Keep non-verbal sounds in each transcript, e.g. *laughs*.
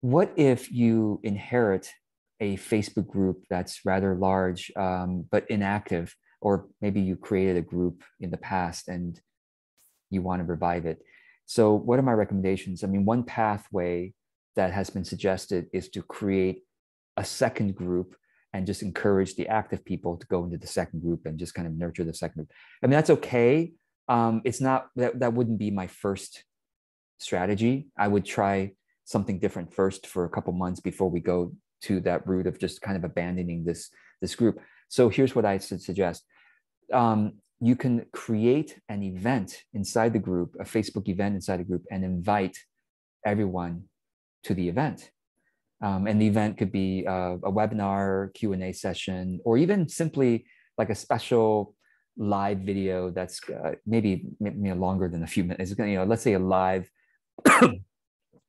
what if you inherit a Facebook group that's rather large um, but inactive, or maybe you created a group in the past and you want to revive it. So, what are my recommendations? I mean, one pathway that has been suggested is to create a second group and just encourage the active people to go into the second group and just kind of nurture the second group. I mean, that's okay. Um, it's not that that wouldn't be my first strategy. I would try something different first for a couple months before we go to that route of just kind of abandoning this this group. So here's what I should suggest. Um, you can create an event inside the group, a Facebook event inside the group, and invite everyone to the event. Um, and the event could be uh, a webinar, Q and A session, or even simply like a special live video that's uh, maybe, maybe longer than a few minutes. You know, let's say a live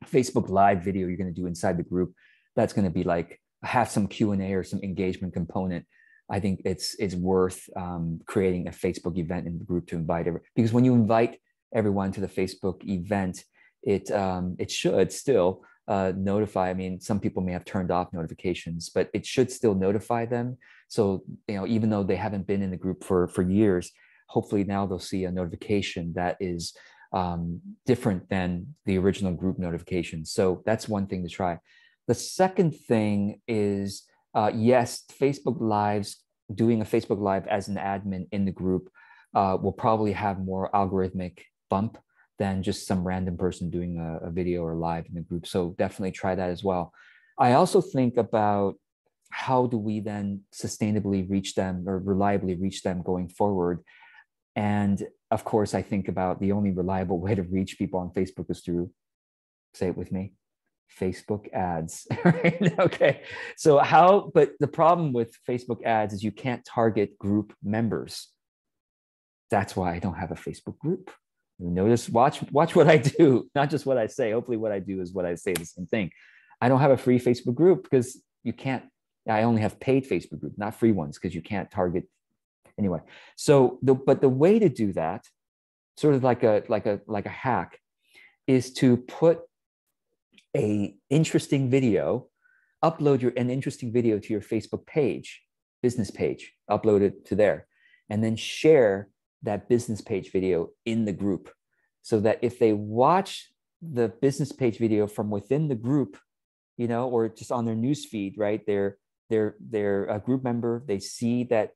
Facebook live video you're going to do inside the group. That's going to be like have some Q and A or some engagement component I think it's it's worth um, creating a Facebook event in the group to invite everyone because when you invite everyone to the Facebook event, it um, it should still uh, notify. I mean, some people may have turned off notifications, but it should still notify them. So you know, even though they haven't been in the group for for years, hopefully now they'll see a notification that is um, different than the original group notification. So that's one thing to try. The second thing is uh, yes, Facebook Lives, doing a Facebook Live as an admin in the group uh, will probably have more algorithmic bump than just some random person doing a, a video or live in the group. So definitely try that as well. I also think about how do we then sustainably reach them or reliably reach them going forward. And of course, I think about the only reliable *laughs* way to reach people on Facebook is through, say it with me, Facebook ads. *laughs* Right? okay. So how, but the problem with Facebook ads is you can't target group members. That's why I don't have a Facebook group. Notice, watch, watch what I *laughs* do, not just what I say. Hopefully, what I do is what I say, the same thing. I don't have a free Facebook group because you can't, I only have paid Facebook group, not free ones, because you can't target anyway. So the but the way to do that, sort of like a like a like a hack, is to put a interesting video, upload your an interesting video to your Facebook page, business page, upload it to there, and then share that business page video in the group so that if they watch the business page video from within the group, you know, or just on their news feed, right? They're they're they're a group member. They see that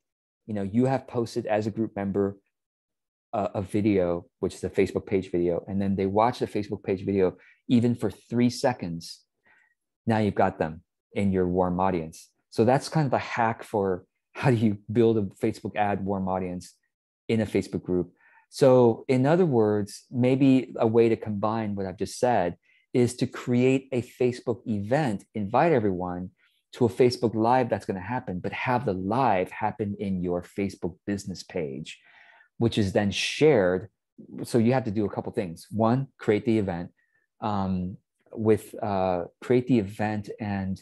you know you have posted as a group member a, a video, which is a Facebook page video, and then they watch the Facebook page video even for three seconds. Now you've got them in your warm audience. So that's kind of a hack for how do you build a Facebook ad warm audience in a Facebook group. So, in other words, maybe a way to combine what I've just said is to create a Facebook event, invite everyone to a Facebook Live that's going to happen, but have the live happen in your Facebook business page which is then shared. So you have to do a couple things. One, create the event. Um, with uh, create the event, and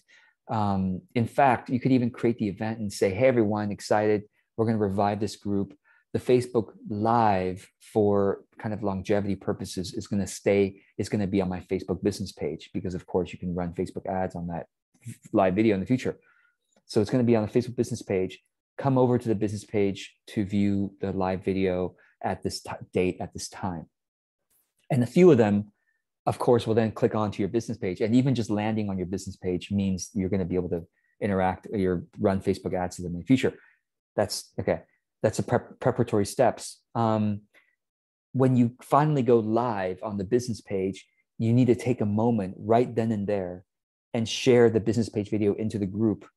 um, in fact, you could even create the event and say, "Hey, everyone, excited! We're going to revive this group." The Facebook Live for kind of longevity purposes is going to stay. Is going to be on my Facebook business page because, of course, you can run Facebook ads on that live video in the future. So it's going to be on the Facebook business page come over to the business page to view the live video at this t- date at this time. And a few of them, of course, will then click onto your business page. And even just landing on your business page means you're going to be able to interact or run Facebook ads to them in the future. That's okay. That's a prep- preparatory steps. Um, when you finally go live on the business page, you need to take a moment right then and there and share the business page video into the group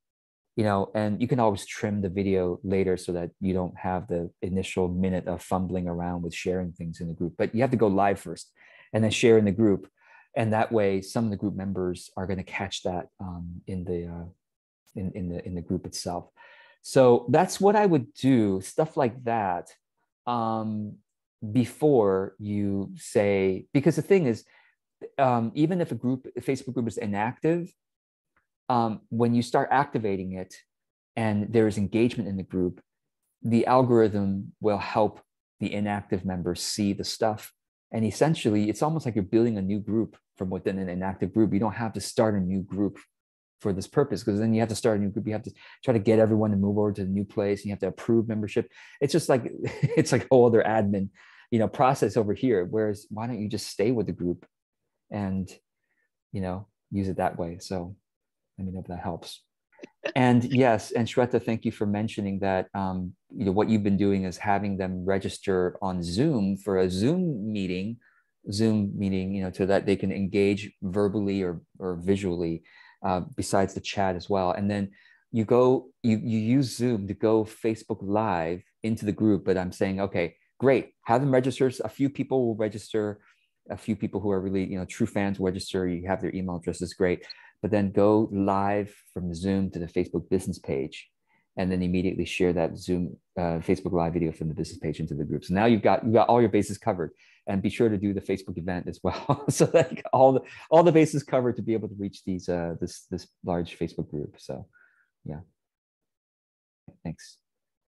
you know and you can always trim the video later so that you don't have the initial minute of fumbling around with sharing things in the group but you have to go live first and then share in the group. And that way some of the group members are going to catch that um, in the uh, in, in the in the group itself. So that's what i would do stuff like that um, before you say because the thing is um, even if a group a facebook group is inactive um, when you start activating it and there's engagement in the group, the algorithm will help the inactive members see the stuff. And essentially, it's almost like you're building a new group from within an inactive group. You don't have to start a new group for this purpose because then you have to start a new group. You have to try to get everyone to move over to the new place. And you have to approve membership. It's just like *laughs* it's like a whole other admin, you know, process over here. Whereas why don't you just stay with the group and you know use it that way? So let me know if that helps. And *laughs* yes, and Shweta, thank you for mentioning that. Um, you know what you've been doing is having them register on Zoom for a Zoom meeting, Zoom meeting, you know, so that they can engage verbally or or visually, uh, besides the chat as well. And then you go, you you use Zoom to go Facebook Live into the group. But I'm saying, okay, great, have them register. A few people will register. A few people who are really, you know, true fans register. You have their email address addresses, great but then go live from Zoom to the Facebook business page and then immediately share that Zoom uh, Facebook Live video from the business page into the group. So now you've got you've got all your bases covered, and be sure to do the Facebook event as well, *laughs* so that all the all the bases covered to be able to reach these uh, this this large Facebook group. So, yeah, thanks.